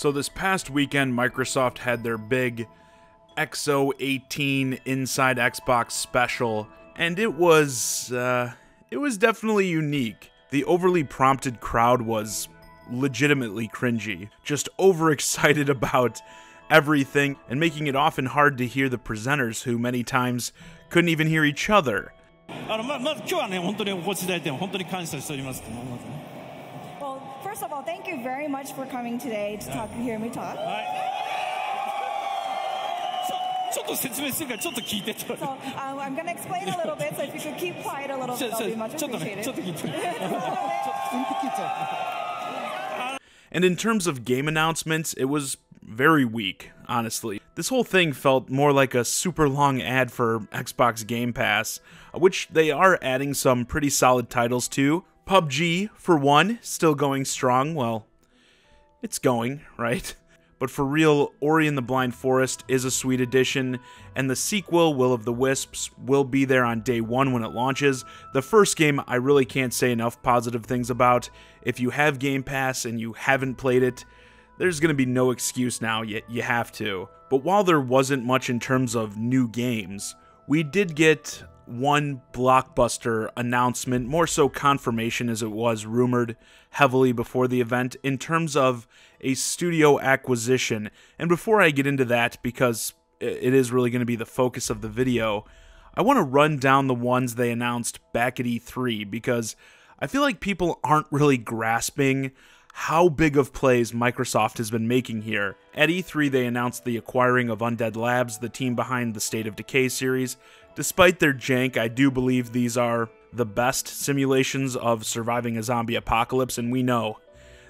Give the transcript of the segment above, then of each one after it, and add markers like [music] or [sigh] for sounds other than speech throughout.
So this past weekend, Microsoft had their big X018 Inside Xbox special, and it was, uh, it was definitely unique. The overly prompted crowd was legitimately cringy, just overexcited [laughs] about everything and making it often hard to hear the presenters who many times couldn't even hear each other. first of all, thank you very much for coming today to talk, hear me talk. はい。ちょちょっと説明するからちょっと聞いてって言 So われて um, I'm going to explain a little bit, so if you could keep quiet a little ちょ bit, ち that'll ょ be much ちょっとね appreciated. ちょっと聞いて。 And in terms of game announcements, it was very weak, honestly. This whole thing felt more like a super long ad for Xbox Game Pass, which they are adding some pretty solid titles to. PUBG, for one, still going strong. Well, it's going, right? But for real, Ori and the Blind Forest is a sweet addition, and the sequel, Will of the Wisps, will be there on day one when it launches. The first game, I really can't say enough positive things about. If you have Game Pass and you haven't played it, there's going to be no excuse now, yet you have to. But while there wasn't much in terms of new games, we did get one blockbuster announcement, more so confirmation as it was rumored heavily before the event, in terms of a studio acquisition. And before I get into that, because it is really going to be the focus of the video, I want to run down the ones they announced back at E3 because I feel like people aren't really grasping how big of plays Microsoft has been making here. At E3, they announced the acquiring of Undead Labs, the team behind the State of Decay series. Despite their jank, I do believe these are the best simulations of surviving a zombie apocalypse, and we know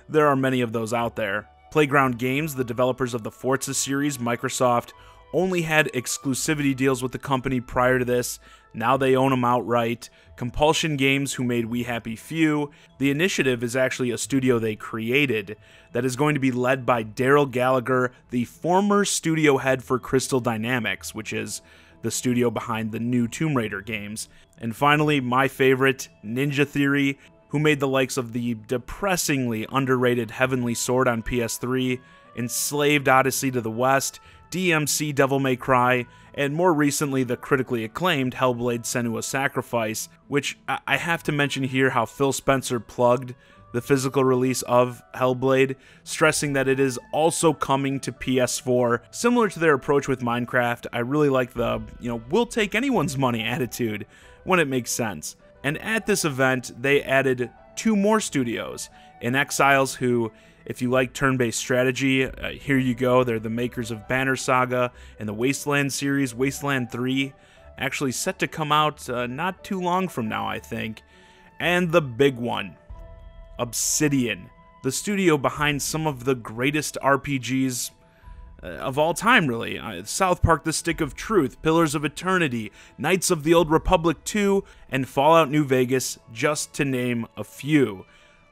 there are many of those out there. Playground Games, the developers of the Forza series, Microsoft only had exclusivity deals with the company prior to this. Now they own them outright. Compulsion Games, who made We Happy Few. The initiative is actually a studio they created that is going to be led by Darrell Gallagher, the former studio head for Crystal Dynamics, which is the studio behind the new Tomb Raider games. And finally, my favorite, Ninja Theory, who made the likes of the depressingly underrated Heavenly Sword on PS3, Enslaved Odyssey to the West, DMC Devil May Cry, and more recently the critically acclaimed Hellblade Senua's Sacrifice, which I I have to mention here how Phil Spencer plugged the physical release of Hellblade, stressing that it is also coming to PS4. Similar to their approach with Minecraft, I really like the, you know, we'll take anyone's money [laughs] attitude when it makes sense. And at this event, they added two more studios inXile, who, if you like turn based strategy, uh, here you go. They're the makers of Banner Saga and the Wasteland series, Wasteland 3, actually set to come out uh, not too long from now, I think. And the big one, Obsidian, the studio behind some of the greatest RPGs uh, of all time, really. Uh, South Park The Stick of Truth, Pillars of Eternity, Knights of the Old Republic 2, and Fallout New Vegas, just to name a few.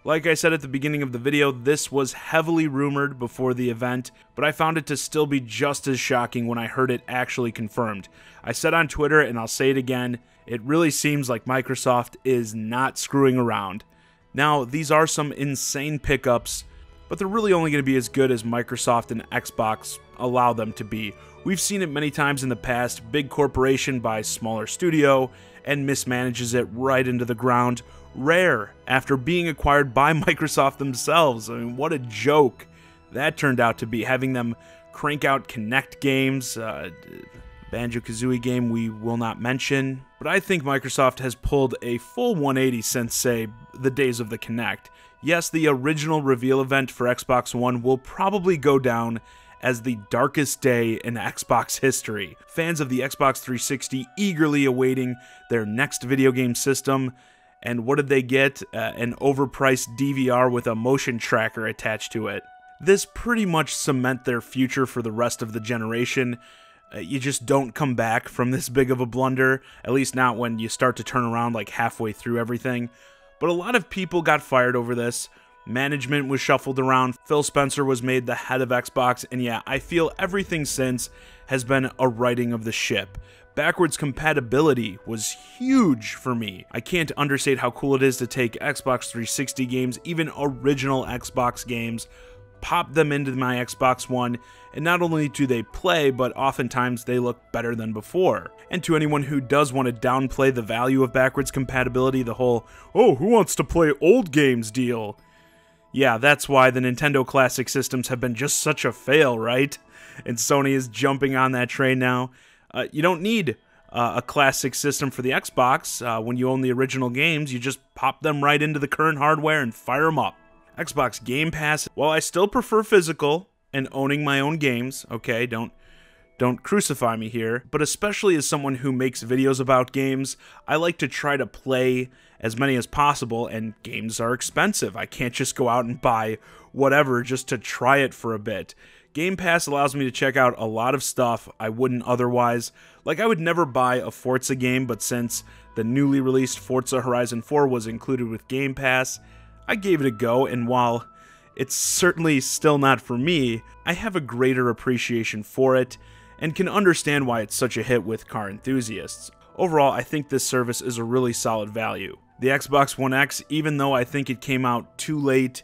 Like I said at the beginning of the video, this was heavily rumored before the event, but I found it to still be just as shocking when I heard it actually confirmed. I said on Twitter, and I'll say it again, it really seems like Microsoft is not screwing around. Now, these are some insane pickups, but they're really only going to be as good as Microsoft and Xbox allow them to be. We've seen it many times in the past big corporation buys smaller studio and mismanages it right into the ground. Rare, after being acquired by [laughs] Microsoft themselves. I mean, what a joke that turned out to be, having them crank out Kinect games. Uh, Banjo Kazooie game we will not mention. But I think Microsoft has pulled a full 180 since, say, the days of the Kinect. Yes, the original reveal event for Xbox One will probably go down as the darkest day in [laughs] Xbox history. Fans of the Xbox 360 eagerly awaiting their next video game system. And what did they get? Uh, an overpriced DVR with a motion tracker attached to it. This pretty much cement their future for the rest of the generation. Uh, you just don't come back from this big of a blunder, at least not when you start to turn around like halfway through everything. But a lot of people got fired over this. Management was shuffled around. Phil Spencer was made the head of Xbox, and yeah, I feel everything since has been a righting of the ship. Backwards compatibility was huge for me. I can't understate how cool it is to take Xbox 360 games, even original Xbox games, pop them into my Xbox One, and not only do they play, but oftentimes they look better than before. And to anyone who does want to downplay the value of backwards compatibility, the whole, oh, who wants to play old games deal? Yeah, that's why the Nintendo Classic systems have been just such a fail, right? And Sony is jumping on that train now. Uh, you don't need uh, a classic system for the Xbox. Uh, when you own the original games, you just pop them right into the current hardware and fire them up. Xbox Game Pass, while I still prefer physical and owning my own games, okay, don't don't crucify me here, but especially as someone who makes videos about games, I like to try to play as many as possible, and games are expensive. I can't just go out and buy whatever just to try it for a bit. Game Pass allows me to check out a lot of stuff I wouldn't otherwise. Like, I would never buy a Forza game, but since the newly released Forza Horizon 4 was included with Game Pass, I gave it a go, and while it's certainly still not for me, I have a greater appreciation for it and can understand why it's such a hit with car enthusiasts. Overall, I think this service is a really solid value. The Xbox One X, even though I think it came out too late,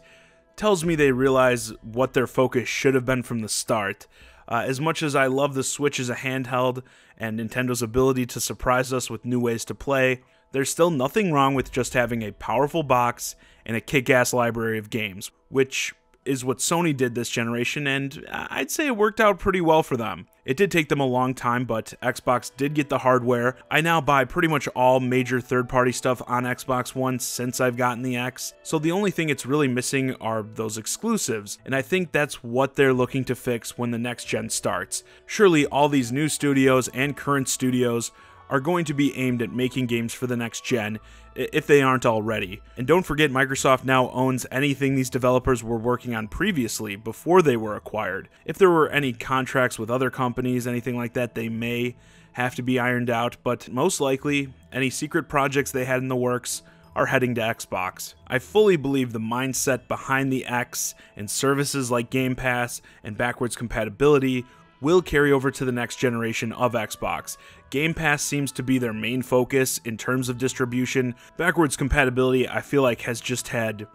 tells me they realize what their focus should have been from the start. Uh, as much as I love the Switch as a handheld and Nintendo's ability to surprise us with new ways to play, there's still nothing wrong with just having a powerful box and a kick ass library of games, which is what Sony did this generation, and I'd say it worked out pretty well for them. It did take them a long time, but Xbox did get the hardware. I now buy pretty much all major third party stuff on Xbox One since I've gotten the X, so the only thing it's really missing are those exclusives, and I think that's what they're looking to fix when the next gen starts. Surely all these new studios and current studios are going to be aimed at making games for the next gen, if they aren't already. And don't forget, Microsoft now owns anything these developers were working on previously before they were acquired. If there were any contracts with other companies, anything like that, they may have to be ironed out, but most likely, any secret projects they had in the works are heading to Xbox. I fully believe the mindset behind the X and services like Game Pass and backwards compatibility will carry over to the next generation of Xbox. Game Pass seems to be their main focus in terms of distribution. Backwards compatibility, I feel like, has just had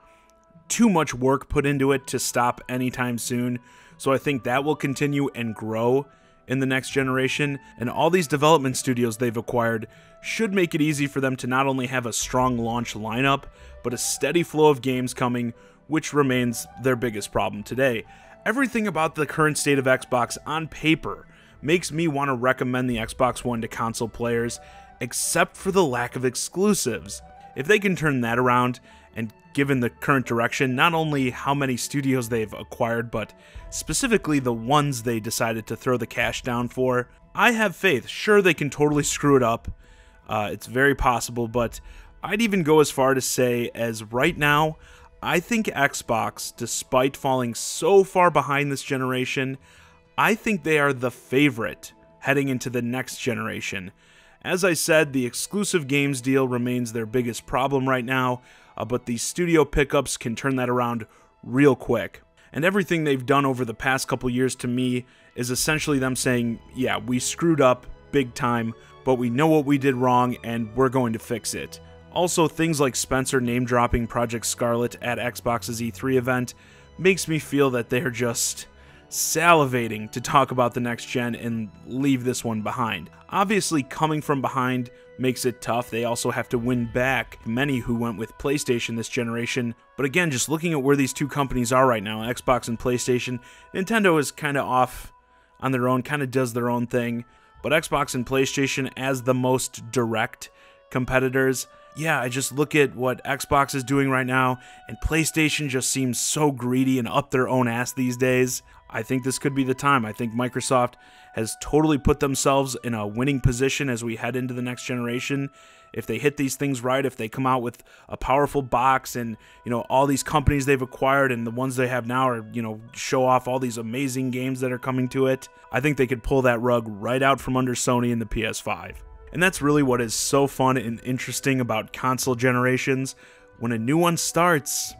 too much work put into it to stop anytime soon. So I think that will continue and grow in the next generation. And all these development studios they've acquired should make it easy for them to not only have a strong launch lineup, but a steady flow of games coming, which remains their biggest problem today. Everything about the current state of Xbox on paper makes me want to recommend the Xbox One to console players, except for the lack of exclusives. If they can turn that around, and given the current direction, not only how many studios they've acquired, but specifically the ones they decided to throw the cash down for, I have faith. Sure, they can totally screw it up. Uh, it's very possible, but I'd even go as far to say, as right now, I think Xbox, despite falling so far behind this generation, I think they are the favorite heading into the next generation. As I said, the exclusive games deal remains their biggest problem right now, uh, but these studio pickups can turn that around real quick. And everything they've done over the past couple years to me is essentially them saying, yeah, we screwed up big time, but we know what we did wrong and we're going to fix it. Also, things like Spencer name dropping Project Scarlett at Xbox's E3 event makes me feel that they're just salivating to talk about the next gen and leave this one behind. Obviously, coming from behind makes it tough. They also have to win back many who went with PlayStation this generation. But again, just looking at where these two companies are right now, Xbox and PlayStation, Nintendo is kind of off on their own, kind of does their own thing. But Xbox and PlayStation, as the most direct competitors, yeah, I just look at what Xbox is doing right now, and PlayStation just seems so greedy and up their own ass these days. I think this could be the time. I think Microsoft has totally put themselves in a winning position as we head into the next generation. If they hit these things right, if they come out with a powerful box and, you know, all these companies they've acquired and the ones they have now are, you know, show off all these amazing games that are coming to it, I think they could pull that rug right out from under Sony and the PS5. And that's really what is so fun and interesting about console generations. When a new one starts,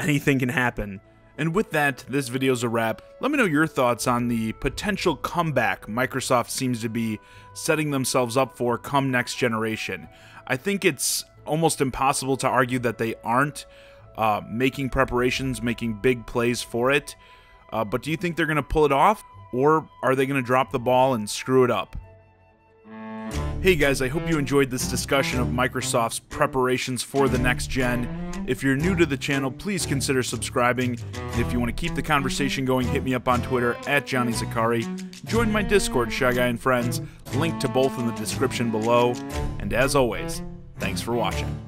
anything can happen. And with that, this video's a wrap. Let me know your thoughts on the potential comeback Microsoft seems to be setting themselves up for come next generation. I think it's almost impossible to argue that they aren't uh, making preparations, making big plays for it. Uh, but do you think they're going to pull it off, or are they going to drop the ball and screw it up? Hey guys, I hope you enjoyed this discussion of Microsoft's preparations for the next gen. If you're new to the channel, please consider subscribing. If you want to keep the conversation going, hit me up on Twitter at Johnny Zaccari. Join my Discord, ChiGuy and Friends, link to both in the description below. And as always, thanks for watching.